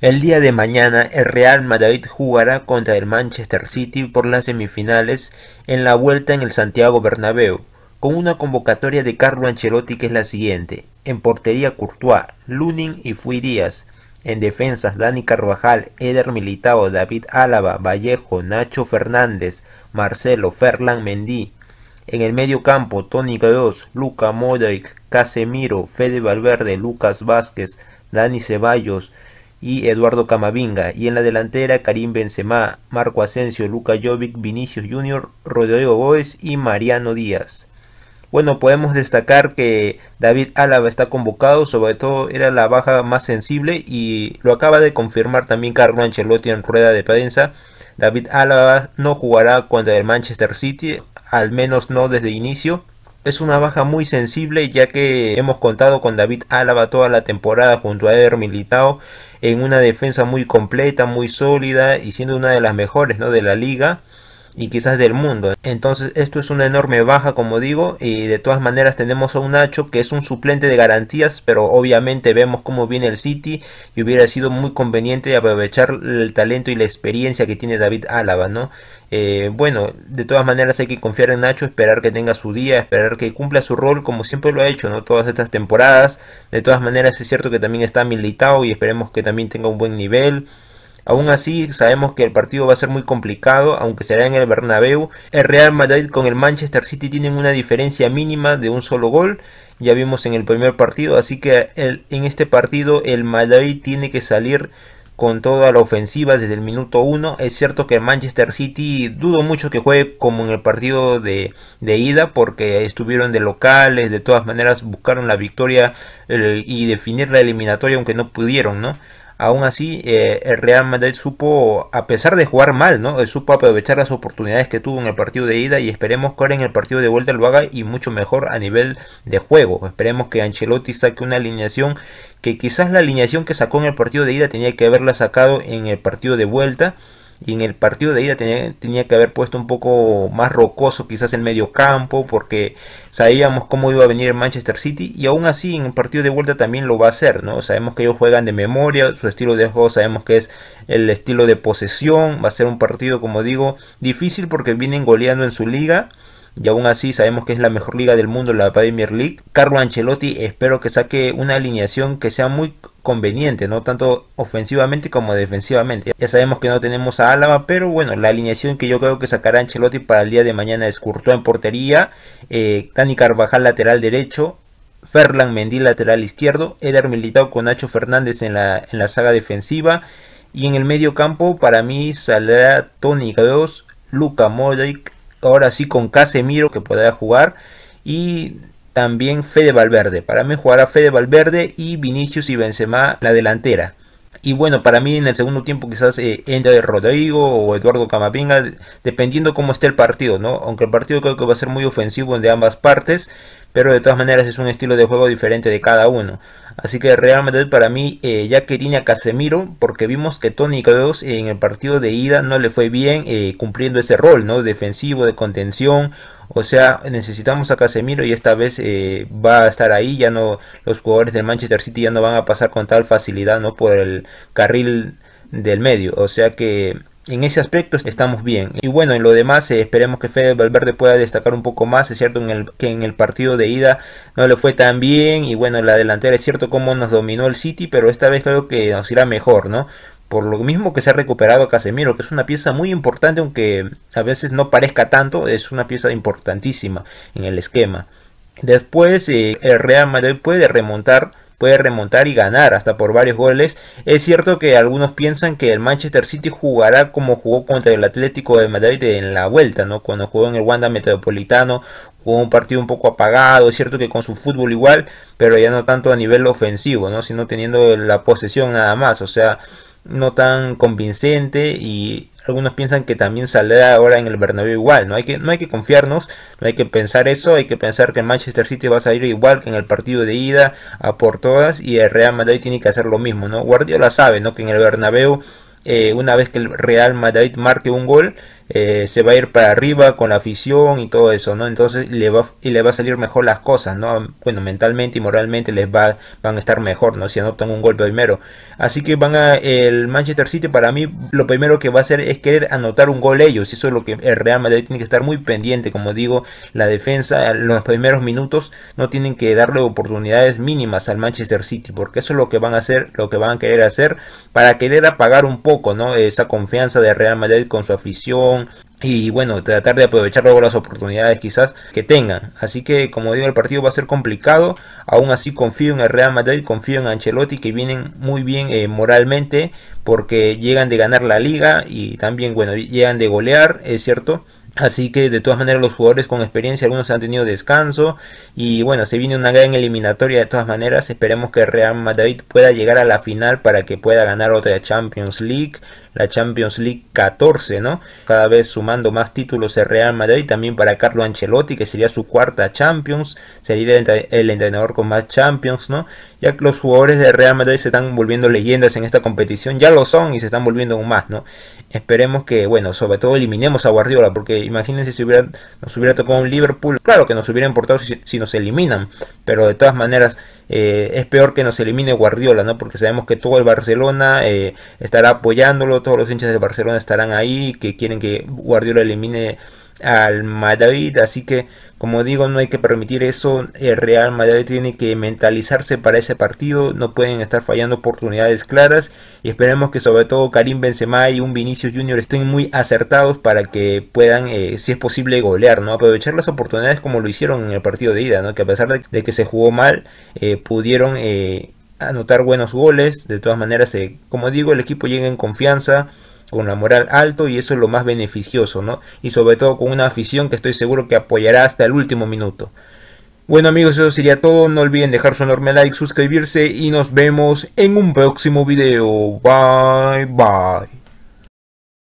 El día de mañana el Real Madrid jugará contra el Manchester City por las semifinales en la vuelta en el Santiago Bernabéu, con una convocatoria de Carlo Ancelotti que es la siguiente. En portería Courtois, Lunin y Fui Díaz. En defensas Dani Carvajal, Eder Militao, David Álava, Vallejo, Nacho Fernández, Marcelo, Ferland Mendy. En el medio campo Tony Kroos, Luca Modric, Casemiro, Fede Valverde, Lucas Vázquez, Dani Ceballos, y Eduardo Camavinga. Y en la delantera Karim Benzema, Marco Asensio, Luca Jovic, Vinicius Junior, Rodrigo Góez y Mariano Díaz. Bueno, podemos destacar que David Álava está convocado, sobre todo era la baja más sensible y lo acaba de confirmar también Carlo Ancelotti en rueda de prensa. David Álava no jugará contra el Manchester City, al menos no desde inicio. Es una baja muy sensible ya que hemos contado con David Álava toda la temporada junto a Eder Militao en una defensa muy completa, muy sólida y siendo una de las mejores ¿no? de la liga y quizás del mundo. Entonces esto es una enorme baja como digo y de todas maneras tenemos a un Nacho que es un suplente de garantías pero obviamente vemos cómo viene el City y hubiera sido muy conveniente aprovechar el talento y la experiencia que tiene David Álava, ¿no? Eh, bueno, de todas maneras hay que confiar en Nacho, esperar que tenga su día, esperar que cumpla su rol como siempre lo ha hecho, ¿no? Todas estas temporadas. De todas maneras es cierto que también está militado y esperemos que también tenga un buen nivel. Aún así, sabemos que el partido va a ser muy complicado, aunque será en el Bernabéu. El Real Madrid con el Manchester City tienen una diferencia mínima de un solo gol. Ya vimos en el primer partido, así que en este partido el Madrid tiene que salir con toda la ofensiva desde el minuto 1. Es cierto que Manchester City dudo mucho que juegue como en el partido de, ida porque estuvieron de locales, de todas maneras buscaron la victoria eh, y definir la eliminatoria aunque no pudieron, ¿no? Aún así, eh, el Real Madrid supo, a pesar de jugar mal, ¿no? supo aprovechar las oportunidades que tuvo en el partido de ida y esperemos que ahora en el partido de vuelta lo haga y mucho mejor a nivel de juego. Esperemos que Ancelotti saque una alineación que quizás la alineación que sacó en el partido de ida tenía que haberla sacado en el partido de vuelta y en el partido de ida tenía, tenía, que haber puesto un poco más rocoso quizás el medio campo porque sabíamos cómo iba a venir Manchester City y aún así en el partido de vuelta también lo va a hacer, ¿no? Sabemos que ellos juegan de memoria, su estilo de juego sabemos que es el estilo de posesión, va a ser un partido como digo difícil porque vienen goleando en su liga y aún así sabemos que es la mejor liga del mundo, la Premier League. Carlo Ancelotti espero que saque una alineación que sea muy conveniente, no tanto ofensivamente como defensivamente. Ya sabemos que no tenemos a Álava, pero bueno, la alineación que yo creo que sacará Ancelotti para el día de mañana es Courtois en portería, eh, Dani Carvajal lateral derecho, Ferland Mendy lateral izquierdo, Eder Militao con Nacho Fernández en la, en la saga defensiva y en el medio campo para mí saldrá Tony Kroos, Luca Modric, ahora sí con Casemiro que podrá jugar y también Fede Valverde. Para mí jugará Fede Valverde y Vinicius y Benzema la delantera. Y bueno, para mí en el segundo tiempo quizás eh, entre Rodrigo o Eduardo Camavinga, dependiendo cómo esté el partido, ¿no? Aunque el partido creo que va a ser muy ofensivo de ambas partes, pero de todas maneras es un estilo de juego diferente de cada uno. Así que Real Madrid para mí, eh, ya que tiene a Casemiro, porque vimos que Tony Kroos en el partido de ida no le fue bien eh, cumpliendo ese rol, ¿no? Defensivo, de contención. O sea, necesitamos a Casemiro y esta vez eh, va a estar ahí. Ya no, los jugadores del Manchester City ya no van a pasar con tal facilidad, ¿no? Por el carril del medio. O sea que en ese aspecto estamos bien. Y bueno, en lo demás eh, esperemos que Fede Valverde pueda destacar un poco más. Es cierto en el, que en el partido de ida no le fue tan bien. Y bueno, la delantera es cierto cómo nos dominó el City, pero esta vez creo que nos irá mejor, ¿no? Por lo mismo que se ha recuperado Casemiro, que es una pieza muy importante, aunque a veces no parezca tanto, es una pieza importantísima en el esquema. Después eh, el Real Madrid puede remontar puede remontar y ganar hasta por varios goles. Es cierto que algunos piensan que el Manchester City jugará como jugó contra el Atlético de Madrid en la vuelta, ¿no? Cuando jugó en el Wanda Metropolitano, jugó un partido un poco apagado, es cierto que con su fútbol igual, pero ya no tanto a nivel ofensivo, ¿no? Sino teniendo la posesión nada más, o sea, no tan convincente y algunos piensan que también saldrá ahora en el Bernabéu igual. No hay que, no hay que confiarnos, no hay que pensar eso. Hay que pensar que el Manchester City va a salir igual que en el partido de ida a por todas y el Real Madrid tiene que hacer lo mismo. ¿no? Guardiola sabe ¿no? que en el Bernabéu, eh, una vez que el Real Madrid marque un gol, eh, se va a ir para arriba con la afición y todo eso, ¿no? Entonces le va, y le va a salir mejor las cosas, ¿no? Bueno, mentalmente y moralmente les va, van a estar mejor, ¿no? Si anotan un golpe primero. Así que van a, el Manchester City para mí lo primero que va a hacer es querer anotar un gol ellos. Eso es lo que el Real Madrid tiene que estar muy pendiente, como digo, la defensa en los primeros minutos no tienen que darle oportunidades mínimas al Manchester City, porque eso es lo que van a hacer, lo que van a querer hacer para querer apagar un poco, ¿no? Esa confianza de Real Madrid con su afición, y bueno, tratar de aprovechar luego las oportunidades quizás que tengan. Así que como digo, el partido va a ser complicado. Aún así confío en el Real Madrid, confío en Ancelotti que vienen muy bien eh, moralmente porque llegan de ganar la liga y también bueno, llegan de golear, es cierto. Así que de todas maneras los jugadores con experiencia, algunos han tenido descanso y bueno, se viene una gran eliminatoria de todas maneras. Esperemos que Real Madrid pueda llegar a la final para que pueda ganar otra Champions League, la Champions League 14, ¿no? Cada vez sumando más títulos el Real Madrid, también para Carlo Ancelotti, que sería su cuarta Champions, sería el entrenador con más Champions, ¿no? Ya que los jugadores de Real Madrid se están volviendo leyendas en esta competición, ya lo son y se están volviendo aún más, ¿no? Esperemos que, bueno, sobre todo eliminemos a Guardiola, porque imagínense si hubiera, nos hubiera tocado un Liverpool, claro que nos hubiera importado si, nos eliminan, pero de todas maneras eh, es peor que nos elimine Guardiola, ¿no? Porque sabemos que todo el Barcelona eh, estará apoyándolo, todos los hinchas de Barcelona estarán ahí, que quieren que Guardiola elimine al Madrid, así que como digo no hay que permitir eso, el Real Madrid tiene que mentalizarse para ese partido, no pueden estar fallando oportunidades claras. Y esperemos que sobre todo Karim Benzema y un Vinicius Junior estén muy acertados para que puedan, eh, si es posible, golear, ¿no? Aprovechar las oportunidades como lo hicieron en el partido de ida, ¿no? Que a pesar de, que se jugó mal, eh, pudieron eh, anotar buenos goles, de todas maneras, como digo, el equipo llega en confianza, con la moral alto y eso es lo más beneficioso, ¿no? Y sobre todo con una afición que estoy seguro que apoyará hasta el último minuto. Bueno amigos, eso sería todo. No olviden dejar su enorme like, suscribirse y nos vemos en un próximo video. Bye bye.